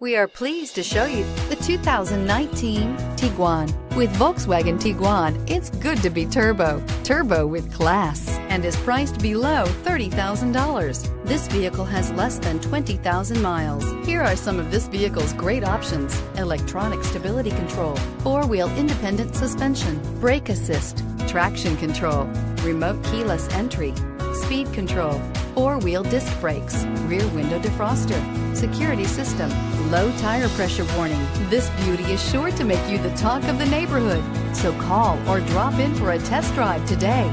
We are pleased to show you the 2019 Tiguan. With Volkswagen Tiguan, it's good to be turbo. Turbo with class and is priced below $30,000. This vehicle has less than 20,000 miles. Here are some of this vehicle's great options. Electronic stability control, four-wheel independent suspension, brake assist, traction control, remote keyless entry, speed control, four-wheel disc brakes, rear window defroster, security system, low tire pressure warning. This beauty is sure to make you the talk of the neighborhood. So call or drop in for a test drive today.